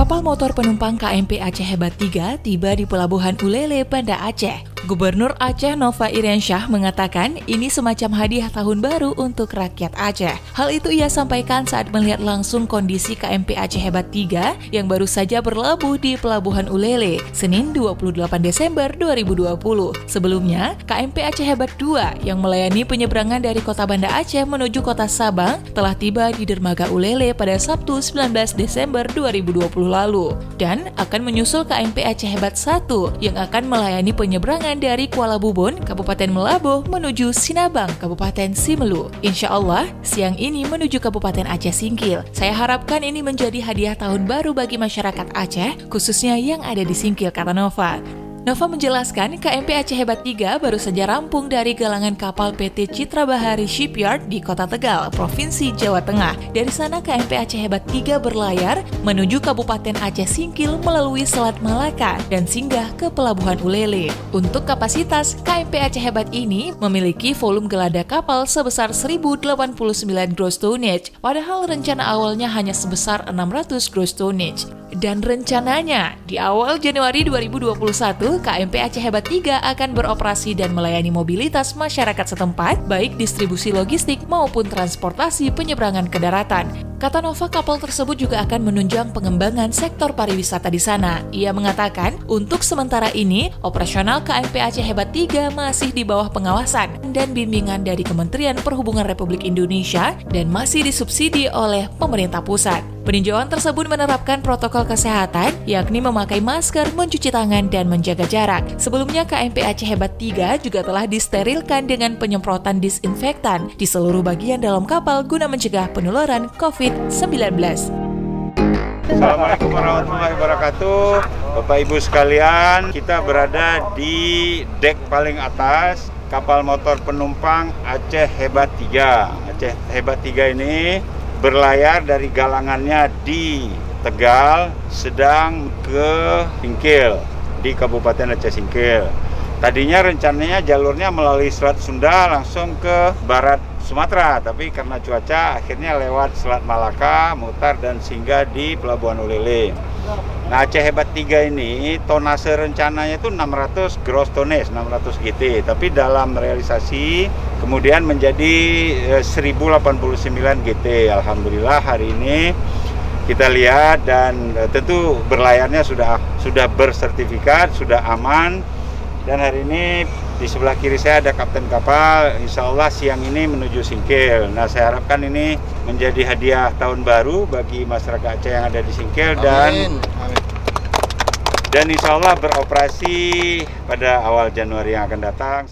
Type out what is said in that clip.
Kapal motor penumpang KMP Aceh Hebat 3 tiba di Pelabuhan Ulele, Banda Aceh. Gubernur Aceh Nova Iriansyah mengatakan ini semacam hadiah tahun baru untuk rakyat Aceh. Hal itu ia sampaikan saat melihat langsung kondisi KMP Aceh Hebat 3 yang baru saja berlabuh di Pelabuhan Ulele, Senin 28 Desember 2020. Sebelumnya, KMP Aceh Hebat 2 yang melayani penyeberangan dari kota Banda Aceh menuju kota Sabang telah tiba di dermaga Ulele pada Sabtu 19 Desember 2020 lalu dan akan menyusul KMP Aceh Hebat 1 yang akan melayani penyeberangan dari Kuala Bubun, Kabupaten Melabuh menuju Sinabang, Kabupaten Simelu. Insya Allah, siang ini menuju Kabupaten Aceh Singkil. Saya harapkan ini menjadi hadiah tahun baru bagi masyarakat Aceh, khususnya yang ada di Singkil, kata Nova. Nova menjelaskan KMP Aceh Hebat 3 baru saja rampung dari galangan kapal PT Citra Bahari Shipyard di Kota Tegal, Provinsi Jawa Tengah. Dari sana KMP Aceh Hebat 3 berlayar menuju Kabupaten Aceh Singkil melalui Selat Malaka dan singgah ke Pelabuhan Ulele. Untuk kapasitas, KMP Aceh Hebat ini memiliki volume gelada kapal sebesar 1089 gross tonnage, padahal rencana awalnya hanya sebesar 600 gross tonnage. Dan rencananya, di awal Januari 2021, KMP Aceh Hebat 3 akan beroperasi dan melayani mobilitas masyarakat setempat, baik distribusi logistik maupun transportasi penyeberangan ke daratan. Kata Nova, kapal tersebut juga akan menunjang pengembangan sektor pariwisata di sana. Ia mengatakan, untuk sementara ini, operasional KMP Aceh Hebat 3 masih di bawah pengawasan dan bimbingan dari Kementerian Perhubungan Republik Indonesia dan masih disubsidi oleh pemerintah pusat. Peninjauan tersebut menerapkan protokol kesehatan, yakni memakai masker, mencuci tangan, dan menjaga jarak. Sebelumnya, KMP Aceh Hebat 3 juga telah disterilkan dengan penyemprotan disinfektan di seluruh bagian dalam kapal guna mencegah penularan COVID-19. Assalamualaikum warahmatullahi wabarakatuh Bapak Ibu sekalian Kita berada di dek paling atas Kapal motor penumpang Aceh Hebat 3 Aceh Hebat 3 ini berlayar dari galangannya di Tegal sedang ke Singkil di Kabupaten Aceh Singkil. Tadinya rencananya jalurnya melalui Selat Sunda langsung ke barat Sumatera, tapi karena cuaca akhirnya lewat Selat Malaka, mutar dan singgah di Pelabuhan Ulele. Nah Aceh Hebat 3 ini tonase rencananya itu 600 gross tonnage, 600 GT, tapi dalam realisasi kemudian menjadi 1089 eh, GT. Alhamdulillah hari ini kita lihat dan eh, tentu berlayarnya sudah sudah bersertifikat, sudah aman dan hari ini di sebelah kiri saya ada kapten kapal. Insya Allah siang ini menuju Singkil. Nah saya harapkan ini menjadi hadiah tahun baru bagi masyarakat Aceh yang ada di Singkil dan Amin. dan insya Allah beroperasi pada awal Januari yang akan datang